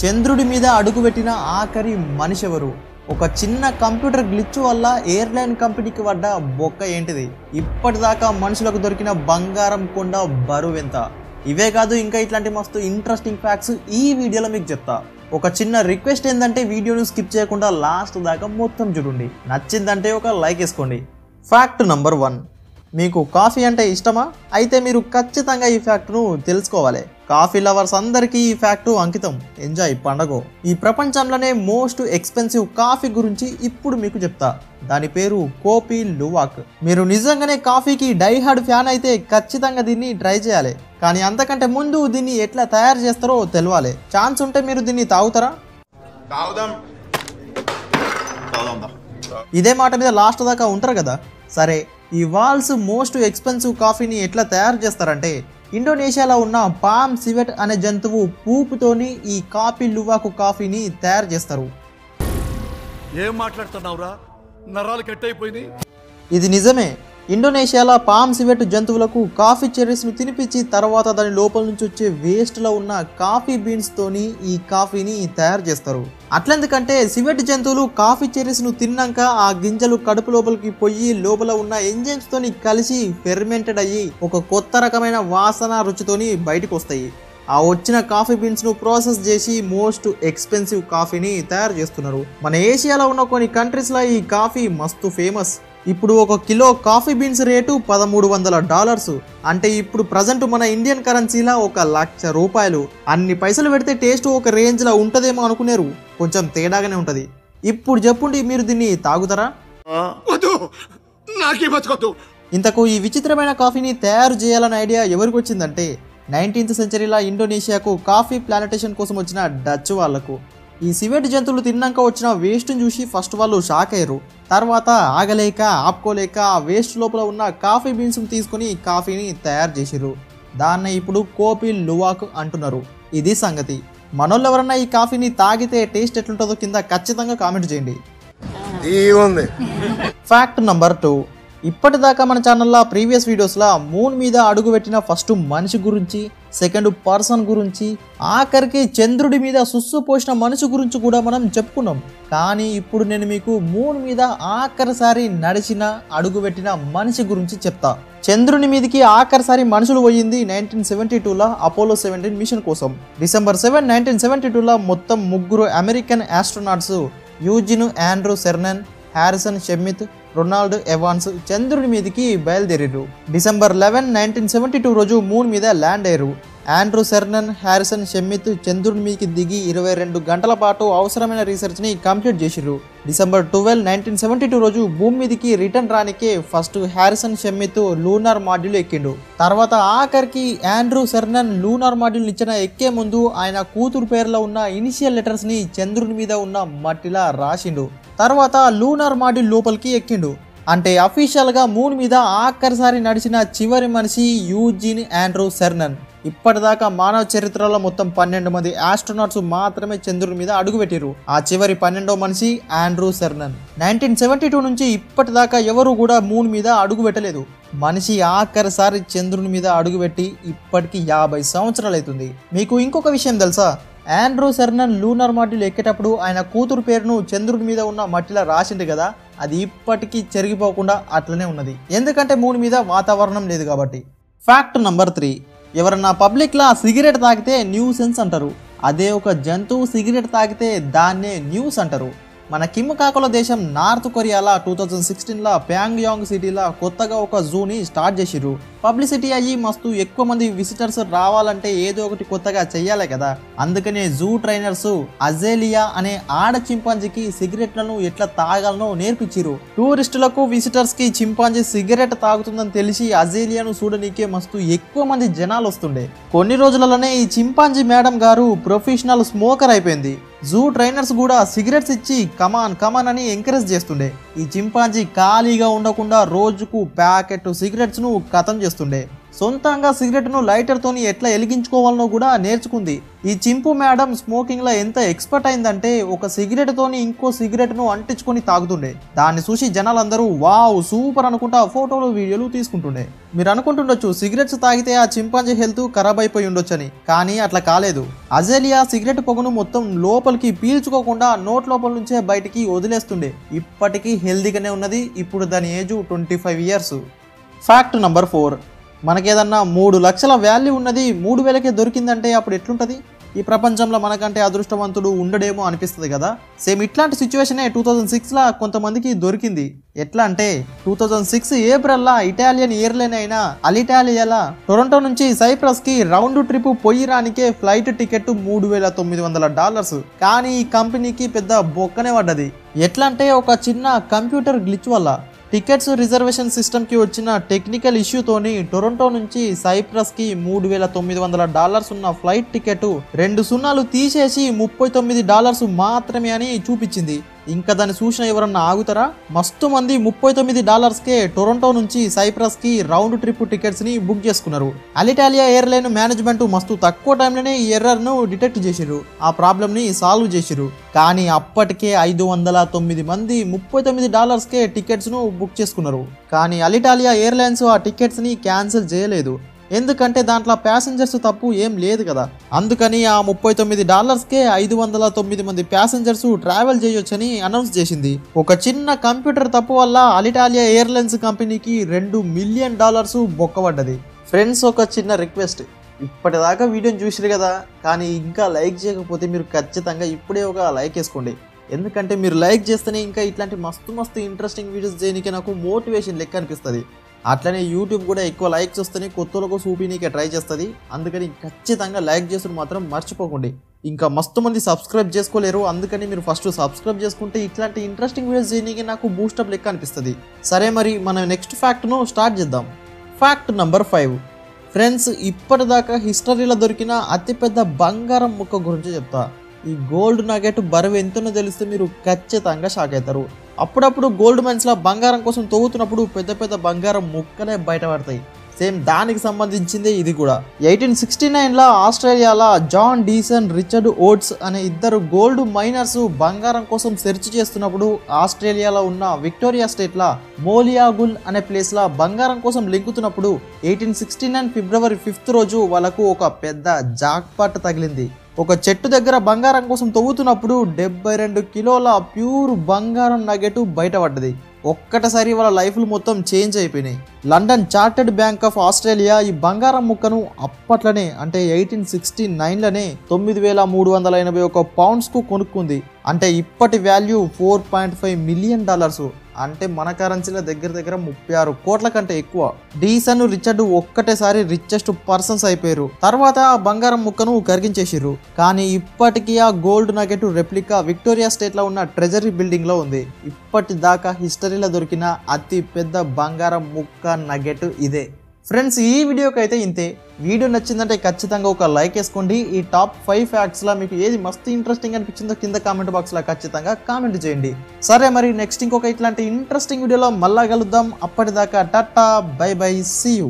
చంద్రుడి మీద అడుగుపెట్టిన ఆఖరి మనిషి ఎవరు ఒక చిన్న కంప్యూటర్ గ్లిచ్ వల్ల ఎయిర్లైన్ కంపెనీకి పడ్డ బొక్క ఏంటిది? ఇప్పటిదాకా మనుషులకు దొరికిన బంగారం కొండ బరువెంత ఇవే కాదు ఇంకా ఇట్లాంటి మస్తు ఇంట్రెస్టింగ్ ఫ్యాక్ట్స్ ఈ వీడియోలో మీకు చెప్తా. ఒక చిన్న రిక్వెస్ట్ ఏంటంటే వీడియోను స్కిప్ చేయకుండా లాస్ట్ దాకా మొత్తం చూడండి. నచ్చిందంటే ఒక లైక్ వేసుకోండి. ఫ్యాక్ట్ నంబర్ వన్ మీకు కాఫీ అంటే ఇష్టమా? అయితే మీరు ఖచ్చితంగా ఈ ఫ్యాక్ట్ను తెలుసుకోవాలి. కాఫీ లవర్స్ అందరికీ ఈ ఫ్యాక్ట్ అంకితం. ఎంజాయ్ పండగ. ఈ ప్రపంచంలోనే మోస్ట్ ఎక్స్పెన్సివ్ కాఫీ గురించి ఇప్పుడు మీకు చెప్తా. దాని పేరు కోపీ లువాక్. మీరు నిజంగానే కాఫీకి డై హార్డ్ ఫ్యాన్ అయితే ఖచ్చితంగా దీన్ని ట్రై చేయాలి. కానీ అంతకంటే ముందు దీన్ని ఎట్లా తయారు చేస్తారో తెలవాలి. ఛాన్స్ ఉంటే మీరు దీన్ని తాగుతారా? తాగుదాం. ఇదే మాట మీద లాస్ట్ దాకా ఉంటారు కదా? సరే ఈ వాల్స్ మోస్ట్ ఎక్స్పెన్సివ్ కాఫీని ఎట్లా తయారు చేస్తారంటే ఇండోనేషియాలో ఉన్న పామ్ సివెట్ అనే జంతువు పూపుతోని ఈ కాఫీ లువాకు కాఫీని తయారు చేస్తారు. ఏం మాట్లాడుతున్నావురా? నరాలు కట్ అయిపోయింది ఇది నిజమే. ఇండోనేషియాలో పామ్ సివెట్ జంతువులకు కాఫీ చెర్రీస్ను తినిపించి తర్వాత దాని లోపల నుంచి వచ్చే వేస్ట్లో ఉన్న కాఫీ బీన్స్ తోని ఈ కాఫీని తయారు చేస్తారు. అట్లెందుకంటే సివెట్ జంతువులు కాఫీ చెర్రీస్ను తిన్నాక ఆ గింజలు కడుపు లోపలికి పొయ్యి లోపల ఉన్న ఎంజైమ్స్తోని కలిసి ఫెర్మెంటెడ్ అయ్యి ఒక కొత్త రకమైన వాసన రుచితోని బయటకు వస్తాయి ఆ వచ్చిన కాఫీ బీన్స్ను ప్రాసెస్ చేసి మోస్ట్ ఎక్స్పెన్సివ్ కాఫీని తయారు చేస్తున్నారు. మన ఏషియాలో ఉన్న కొన్ని కంట్రీస్లో ఈ కాఫీ మస్తు ఫేమస్. ఇప్పుడు ఒక కిలో కాఫీ బీన్స్ రేటు పదమూడు వందల డాలర్స్. అంటే ఇప్పుడు ప్రజెంట్ మన ఇండియన్ కరెన్సీలా ఒక లక్ష రూపాయలు. అన్ని పైసలు పెడితే టేస్ట్ ఒక రేంజ్లో ఉంటదేమో అనుకునేరు. కొంచెం తేడాగానే ఉంటది. ఇప్పుడు చెప్పుండి మీరు దీన్ని తాగుతారా? ఇంతకు ఈ విచిత్రమైన కాఫీని తయారు చేయాలనే ఐడియా ఎవరికి వచ్చిందంటే నైన్టీన్త్ సెంచరీలో ఇండోనేషియాకు కాఫీ ప్లాంటేషన్ కోసం వచ్చిన డచ్ వాళ్ళకు ఈ సివెట్ జంతువులు తిన్నాక వచ్చిన వేస్ట్ని చూసి ఫస్ట్ వాళ్ళు షాక్ అయ్యారు. తర్వాత ఆగలేక ఆపుకోలేక ఆ వేస్ట్ లోపల ఉన్న కాఫీ బీన్స్ తీసుకొని కాఫీని తయారు చేసిర్రు. దాన్ని ఇప్పుడు కోపి లువాక్ అంటున్నారు. ఇది సంగతి. మనోళ్ళు ఎవరన్నా ఈ కాఫీని తాగితే టేస్ట్ ఎట్లుంటుందో కింద ఖచ్చితంగా కామెంట్ చేయండి. ఉంది. Fact number two. ఇప్పటిదాకా మన ఛానల్లో ప్రీవియస్ వీడియోస్లో మూన్ మీద అడుగు పెట్టిన ఫస్ట్ మనిషి గురించి సెకండ్ పర్సన్ గురించి ఆఖరికి చంద్రుడి మీద సుస్సు పోసిన మనిషి గురించి కూడా మనం చెప్పుకున్నాం. కానీ ఇప్పుడు నేను మీకు మూన్ మీద ఆఖరిసారి నడిచిన అడుగు పెట్టిన మనిషి గురించి చెప్తా. చంద్రుని మీదకి ఆఖరిసారి మనుషులు పోయింది నైన్టీన్ సెవెంటీ టూలో అపోలో సెవెంటీన్ మిషన్ కోసం. డిసెంబర్ సెవెన్ నైన్టీన్ సెవెంటీ టూలో మొత్తం ముగ్గురు American astronauts Eugene Andrew Cernan Harrison Schmitt Ronald Evans చంద్రుని మీదకి బయలుదేరారు December eleven nineteen seventy two రోజు మూన్ మీద ల్యాండ్ అయ్యారు. ఆండ్రూ సెర్నన్ హ్యారిసన్ షెమ్మిత్ చంద్రుని మీకి దిగి ఇరవై రెండు గంటల పాటు అవసరమైన రీసెర్చ్ని కంప్లీట్ చేసిరు December twelve nineteen seventy two రోజు భూమి మీదకి return రానికే first Harrison Schmitt lunar module ఎక్కిండు. తర్వాత ఆఖరికి ఆండ్రూ సెర్నన్ లూనార్ మాడ్యూల్ ఇచ్చిన ఎక్కే ముందు ఆయన కూతురు పేరులో ఉన్న ఇనిషియల్ లెటర్స్ని చంద్రుని మీద ఉన్న మట్టిలా రాసిండు. తర్వాత లూనార్ మాడ్యూల్ లోపలికి ఎక్కిండు. అంటే అఫీషియల్గా మూన్ మీద ఆఖరిసారి నడిచిన చివరి మనిషి యూజిన్ ఆండ్రూ సెర్నన్ ఇప్పటిదాకా మానవ చరిత్రలో మొత్తం పన్నెండు మంది ఆస్ట్రోనాట్స్ మాత్రమే చంద్రుని మీద అడుగుపెట్టారు ఆ చివరి పన్నెండో మనిషి Andrew Cernan. Nineteen seventy two నుంచి ఇప్పటిదాకా ఎవరు కూడా మూన్ మీద అడుగు పెట్టలేదు మనిషి ఆఖరిసారి చంద్రుని మీద అడుగుపెట్టి ఇప్పటికి యాభై సంవత్సరాలు అవుతుంది మీకు ఇంకొక విషయం తెలుసా? ఆండ్రూ సెర్నన్ లూనర్ మాడ్యూల్ ఎక్కేటప్పుడు ఆయన కూతురు పేరును చంద్రుడి మీద ఉన్న మట్టిలో రాసింది కదా అది ఇప్పటికీ చెరిగిపోకుండా అట్లనే ఉన్నది. ఎందుకంటే మూడు మీద వాతావరణం లేదు కాబట్టి. Fact number three. ఎవరన్నా పబ్లిక్లా సిగరెట్ తాగితే న్యూసెన్స్ అంటారు. అదే ఒక జంతువు సిగరెట్ తాగితే దాన్నే న్యూస్ అంటారు. మన కిమ్ కాకుల దేశం నార్త్ కొరియాలో టూ థౌజండ్ సిక్స్టీన్లో ప్యాంగ్యాంగ్ సిటీలో కొత్తగా ఒక జూని స్టార్ట్ చేసిర్రు. పబ్లిసిటీ అయ్యి మస్తు ఎక్కువ మంది విజిటర్స్ రావాలంటే ఏదో ఒకటి కొత్తగా చెయ్యాలి కదా. అందుకనే జూ ట్రైనర్స్ అజేలియా అనే ఆడ చింపాంజీకి సిగరెట్లను ఎట్లా తాగాలనో నేర్పించిరు టూరిస్టులకు విజిటర్స్కి చింపాంజీ సిగరెట్ తాగుతుందని తెలిసి అజేలియాను చూడనీకే మస్తు ఎక్కువ మంది జనాలు వస్తుండే కొన్ని రోజులలోనే ఈ చింపాంజీ మేడం గారు ప్రొఫెషనల్ స్మోకర్ అయిపోయింది. జూ ట్రైనర్స్ కూడా సిగరెట్స్ ఇచ్చి కమాన్ కమాన్ అని ఎంకరేజ్ చేస్తుండే. ఈ చింపాంజీ ఖాళీగా ఉండకుండా రోజుకు ప్యాకెట్ సిగరెట్స్ను ఖతం కథం చేస్తుండే. సొంతంగా సిగరెట్ను లైటర్తోని ఎట్లా వెలిగించుకోవాలనో కూడా నేర్చుకుంది. ఈ చింపు మేడం స్మోకింగ్లో ఎంత ఎక్స్పర్ట్ అయిందంటే ఒక సిగరెట్తోని ఇంకో సిగరెట్ను అంటించుకొని తాగుతుండే. దాన్ని చూసి జనాలందరూ వావ్ సూపర్ అనుకుంటా ఫోటోలు వీడియోలు తీసుకుంటుండే. మీరు అనుకుంటుండొచ్చు సిగరెట్స్ తాగితే ఆ చింపాంజీ హెల్త్ ఖరాబ్ అయిపోయి ఉండొచ్చని. కానీ అట్లా కాలేదు. అజేలియా సిగరెట్ పొగను మొత్తం లోపలికి పీల్చుకోకుండా నోట్ లోపల నుంచే బయటికి వదిలేస్తుండే. ఇప్పటికీ హెల్దీగానే ఉన్నది. ఇప్పుడు దాని age twenty five years. Fact number four. మనకేదన్నా మూడు లక్షల వాల్యూ ఉన్నది మూడు వేలకే దొరికిందంటే అప్పుడు ఎట్లుంటుంది? ఈ ప్రపంచంలో మనకంటే అదృష్టవంతుడు ఉండడేమో అనిపిస్తుంది కదా? సేమ్ ఇట్లాంటి సిచ్యువేషనే టూ థౌజండ్ సిక్స్లో కొంతమందికి దొరికింది. ఎట్లా అంటే టూ థౌజండ్ సిక్స్ ఏప్రిల్లా ఇటాలియన్ ఎయిర్లైన్ అయిన అలిటాలియాలా టొరంటో నుంచి సైప్రస్కి రౌండ్ ట్రిప్ పోయిరానికే ఫ్లైట్ టికెట్ మూడు వేల తొమ్మిది వందల డాలర్స్. కానీ ఈ కంపెనీకి పెద్ద బొక్కనే పడ్డది. ఎట్లా అంటే ఒక చిన్న కంప్యూటర్ గ్లిచ్ వల్ల టికెట్స్ రిజర్వేషన్ సిస్టమ్కి వచ్చిన టెక్నికల్ ఇష్యూతోని టొరంటో నుంచి సైప్రస్కి మూడు వేల తొమ్మిది వందల డాలర్స్ ఉన్న ఫ్లైట్ టికెట్ రెండు సున్నాలు తీసేసి ముప్పై తొమ్మిది డాలర్స్ మాత్రమే అని చూపించింది. ఇంకా దాన్ని చూసిన ఎవరన్నా ఆగుతారా? మస్తు మంది ముప్పై తొమ్మిది డాలర్స్కే టొరంటో నుంచి సైప్రస్కి రౌండ్ ట్రిప్ టికెట్స్ని బుక్ చేసుకున్నారు. అలిటాలియా ఎయిర్లైన్ మేనేజ్మెంట్ మస్తు తక్కువ టైంలోనే ఈ ఎర్రర్ను డిటెక్ట్ చేసిరు ఆ ప్రాబ్లమ్ని సాల్వ్ చేసిరు కానీ అప్పటికే ఐదు వందల తొమ్మిది మంది ముప్పై తొమ్మిది డాలర్స్కే టికెట్స్ను బుక్ చేసుకున్నారు. కానీ అలిటాలియా ఎయిర్లైన్స్ ఆ టికెట్స్ని క్యాన్సిల్ చేయలేదు. ఎందుకంటే దాంట్లో ప్యాసింజర్స్ తప్పు ఏం లేదు కదా. అందుకని ఆ ముప్పై తొమ్మిది డాలర్స్కే ఐదు వందల తొమ్మిది మంది ప్యాసింజర్స్ ట్రావెల్ చేయొచ్చని అనౌన్స్ చేసింది. ఒక చిన్న కంప్యూటర్ తప్పు వల్ల అలిటాలియా ఎయిర్లైన్స్ కంపెనీకి రెండు మిలియన్ డాలర్స్ బొక్కబడ్డది. ఫ్రెండ్స్ ఒక చిన్న రిక్వెస్ట్ ఇప్పటిదాకా వీడియోని చూసిరు కదా కానీ ఇంకా లైక్ చేయకపోతే మీరు ఖచ్చితంగా ఇప్పుడే ఒక లైక్ వేసుకోండి. ఎందుకంటే మీరు లైక్ చేస్తేనే ఇంకా ఇట్లాంటి మస్తు మస్తు ఇంట్రెస్టింగ్ వీడియోస్ చేయడానికి నాకు మోటివేషన్ లెక్క అనిపిస్తుంది. అట్లనే యూట్యూబ్ కూడా ఎక్కువ లైక్స్ వస్తేనే కొత్తలకు చూపినీకే ట్రై చేస్తుంది. అందుకని ఖచ్చితంగా లైక్ చేసుకుని మాత్రం మర్చిపోకండి. ఇంకా మస్తు మంది సబ్స్క్రైబ్ చేసుకోలేరు. అందుకని మీరు ఫస్ట్ సబ్స్క్రైబ్ చేసుకుంటే ఇట్లాంటి ఇంట్రెస్టింగ్ వీడియోస్ చేయడానికి నాకు బూస్టప్ లెక్క అనిపిస్తుంది. సరే మరి మనం నెక్స్ట్ ఫ్యాక్ట్ను స్టార్ట్ చేద్దాం. ఫ్యాక్ట్ నంబర్ ఫైవ్ ఫ్రెండ్స్ ఇప్పటిదాకా హిస్టరీలో దొరికిన అతిపెద్ద బంగారం ముక్క గురించి చెప్తా. ఈ గోల్డ్ నగెట్ బరువు ఎంతనో తెలిస్తే మీరు ఖచ్చితంగా షాక్ అవుతారు. అప్పుడప్పుడు గోల్డ్ మైన్స్లో బంగారం కోసం తవ్వుతున్నప్పుడు పెద్ద పెద్ద బంగారం ముక్కలే బయటపడతాయి. సేమ్ దానికి సంబంధించిందే ఇది కూడా. ఎయిటీన్ సిక్స్టీ నైన్లో ఆస్ట్రేలియాలో జాన్ డీసన్ రిచర్డ్ ఓట్స్ అనే ఇద్దరు గోల్డ్ మైనర్స్ బంగారం కోసం సెర్చ్ చేస్తున్నప్పుడు ఆస్ట్రేలియాలో ఉన్న విక్టోరియా స్టేట్లో మోలియాగుల్ అనే ప్లేస్లో బంగారం కోసం లింకుతున్నప్పుడు eighteen sixty nine February fifth రోజు వాళ్ళకు ఒక పెద్ద జాక్పాట్ తగిలింది. ఒక చెట్టు దగ్గర బంగారం కోసం తవ్వుతున్నప్పుడు డెబ్బై రెండు కిలోల ప్యూర్ బంగారం నగెటు బయటపడ్డది. ఒక్కటసారి వాళ్ళ లైఫ్లు మొత్తం చేంజ్ అయిపోయినాయి. London Chartered Bank of Australia ఈ బంగారం ముక్కను అప్పట్లోనే అంటే ఎయిటీన్ సిక్స్టీ నైన్లోనే తొమ్మిది వేల మూడు వందల ఎనభై ఒక పౌండ్స్కు కొనుక్కుంది. అంటే ఇప్పటి value four point five million dollars అంటే మన కరెన్సీలో దగ్గర దగ్గర ముప్పై ఆరు కోట్ల కంటే ఎక్కువ. డీసన్ రిచర్డ్ ఒక్కటేసారి రిచెస్ట్ పర్సన్స్ అయిపోయారు. తర్వాత ఆ బంగారం ముక్కను కరిగించేసిర్రు. కానీ ఇప్పటికీ ఆ గోల్డ్ నగెట్ రెప్లికా విక్టోరియా స్టేట్లో ఉన్న ట్రెజరీ బిల్డింగ్లో ఉంది. ఇప్పటిదాకా హిస్టరీలో దొరికిన అతి పెద్ద బంగారం ముక్క నగెట్ ఇదే. ఫ్రెండ్స్ ఈ వీడియోకి అయితే ఇంతే. వీడియో నచ్చిందంటే ఖచ్చితంగా ఒక లైక్ వేసుకోండి. ఈ టాప్ ఫైవ్ ఫ్యాక్ట్స్లో మీకు ఏది మస్తు ఇంట్రెస్టింగ్ అనిపించిందో కింద కామెంట్ బాక్స్లో ఖచ్చితంగా కామెంట్ చేయండి. సరే మరి నెక్స్ట్ ఇంకొక ఇట్లాంటి ఇంట్రెస్టింగ్ వీడియోలో మళ్ళా కలుద్దాం. అప్పటిదాకా tata bye bye see you